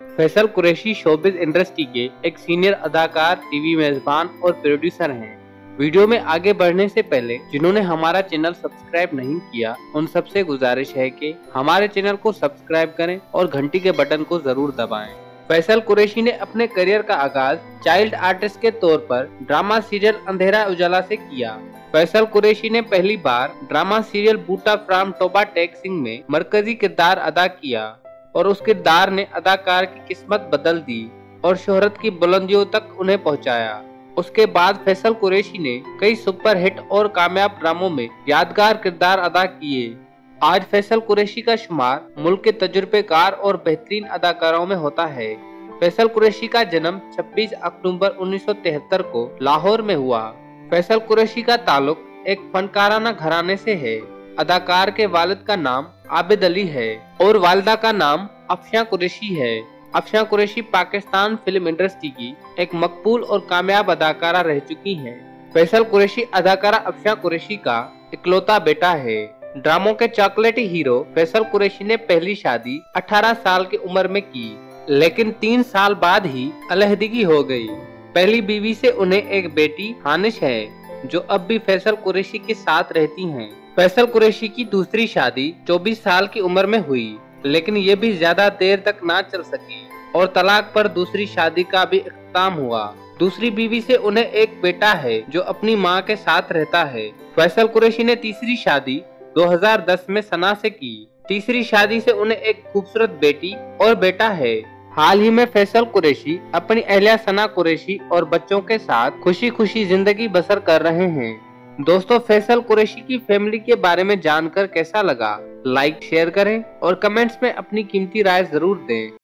Faisal Qureshi showbiz industry के एक senior अदाकार, टीवी मेजबान और प्रोड्यूसर हैं। वीडियो में आगे बढ़ने से पहले, जिन्होंने हमारा चैनल सब्सक्राइब नहीं किया, उन सबसे गुजारिश है कि हमारे चैनल को सब्सक्राइब करें और घंटी के बटन को ज़रूर दबाएँ। फैसल कुरैशी ने अपने करियर का आगाज़ चाइल्ड आर्टिस्ट के तौर पर ड्रामा सीरियल अंधेरा उजाला से किया। फैसल कुरैशी ने पहली बार drama serial Butta from Toba Tek Singh में मरकजी किरदार अदा किया। और उस किरदार ने अदाकार की किस्मत बदल दी और शोहरत की बुलंदियों तक उन्हें पहुँचाया। उसके बाद फैसल कुरैशी ने कई सुपरहिट और कामयाब ड्रामों में यादगार किरदार अदा किए। आज फैसल कुरैशी का शुमार मुल्क के तजुर्बेकार और बेहतरीन अदाकारों में होता है। फैसल कुरैशी का जन्म 26 अक्टूबर 1973 को लाहौर में हुआ। फैसल कुरैशी का ताल्लुक एक फनकाराना घराने से है। अदाकार के वालिद का नाम आबिद अली है और वालदा का नाम अफशा कुरैशी है अफशा कुरैशी पाकिस्तान फ़िल्म इंडस्ट्री की एक मकबूल और कामयाब अदाकारा रह चुकी हैं। फैसल कुरैशी अदाकारा अफशा कुरैशी का इकलौता बेटा है ड्रामों के चॉकलेटी हीरो फैसल कुरैशी ने पहली शादी 18 साल की उम्र में की, लेकिन तीन साल बाद ही अलहदगी हो गई पहली बीवी से उन्हें एक बेटी हानिश है, जो अब भी फैसल कुरैशी के साथ रहती हैं। फैसल कुरैशी की दूसरी शादी 24 साल की उम्र में हुई, लेकिन ये भी ज़्यादा देर तक ना चल सकी और तलाक पर दूसरी शादी का भी इख्ताम हुआ। दूसरी बीवी से उन्हें एक बेटा है जो अपनी माँ के साथ रहता है। फैसल कुरैशी ने तीसरी शादी 2010 में सना से की। तीसरी शादी से उन्हें एक खूबसूरत बेटी और बेटा है। हाल ही में फैसल कुरैशी अपनी अहलिया सना कुरैशी और बच्चों के साथ खुशी खुशी ज़िंदगी बसर कर रहे हैं। दोस्तों, फैसल कुरैशी की फैमिली के बारे में जानकर कैसा लगा? लाइक, शेयर करें और कमेंट्स में अपनी कीमती राय ज़रूर दें।